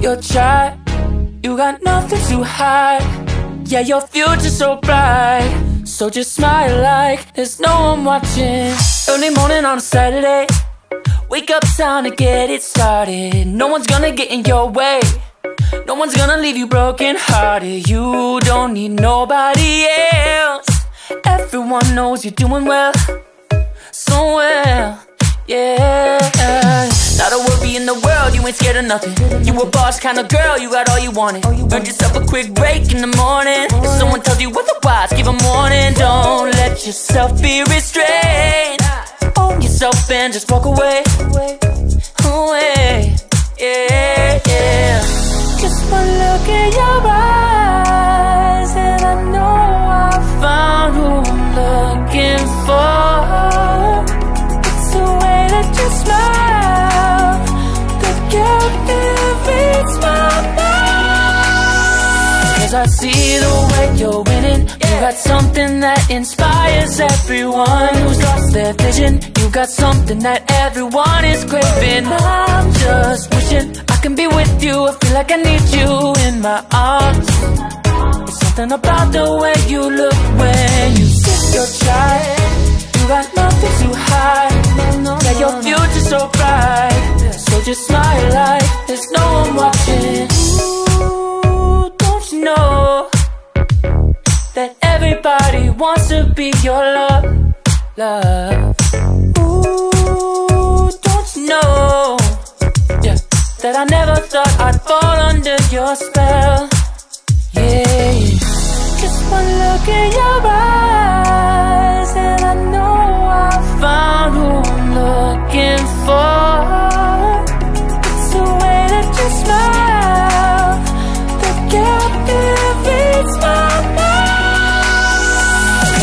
your try. You got nothing to hide. Yeah, your future's so bright. So just smile like there's no one watching. Early morning on a Saturday. Wake up, time to get it started. No one's gonna get in your way. No one's gonna leave you broken hearted. You don't need nobody else. Everyone knows you're doing well, so well, yeah. Ain't scared of nothing. You a boss kind of girl, you got all you wanted. Earned yourself a quick break in the morning. If someone tells you otherwise, give a warning. Don't let yourself be restrained. Own yourself and just walk away. Away, Cause I see the way you're winning. You got something that inspires everyone who's lost their vision. You got something that everyone is craving. I'm just wishing I can be with you. I feel like I need you in my arms. There's something about the way you look when you sip your chai. You got nothing to hide. Yeah, your future's so bright. So just smile wants to be your love, love? Ooh, don't you know yeah, that I never thought I'd fall under your spell?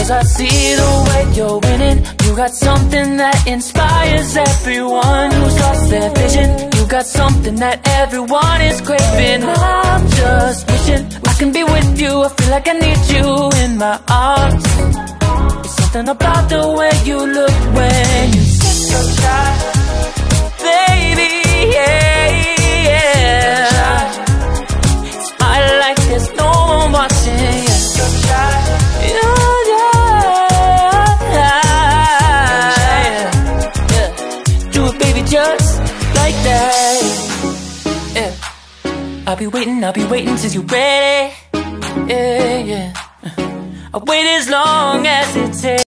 I see the way you're winning. You got something that inspires everyone who's lost their vision. You got something that everyone is craving. I'm just wishing I can be with you. I feel like I need you in my arms. There's something about the way you look when you sit so shy. Like that. Yeah. I'll be waiting, I'll be waiting till you're ready. Yeah, yeah. Uh, I'll wait as long as it takes.